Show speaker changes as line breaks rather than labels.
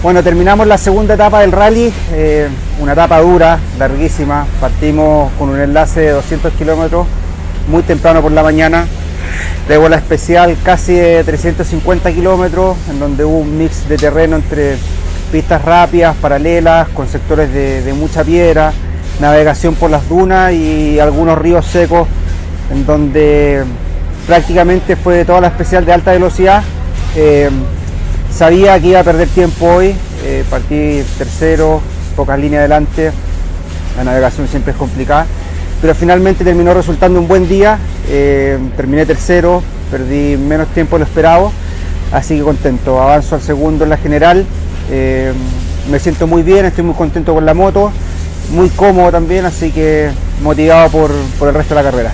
Bueno, terminamos la segunda etapa del rally, eh, una etapa dura, larguísima. Partimos con un enlace de 200 kilómetros muy temprano por la mañana. Luego la especial casi de 350 kilómetros, en donde hubo un mix de terreno entre pistas rápidas, paralelas, con sectores de, mucha piedra, navegación por las dunas y algunos ríos secos, en donde prácticamente fue toda la especial de alta velocidad. Eh, sabía que iba a perder tiempo hoy, eh, partí tercero, pocas líneas adelante, la navegación siempre es complicada, pero finalmente terminó resultando un buen día, eh, terminé tercero, perdí menos tiempo de lo esperado, así que contento, avanzo al segundo en la general, eh, me siento muy bien, estoy muy contento con la moto, muy cómodo también, así que motivado por el resto de la carrera.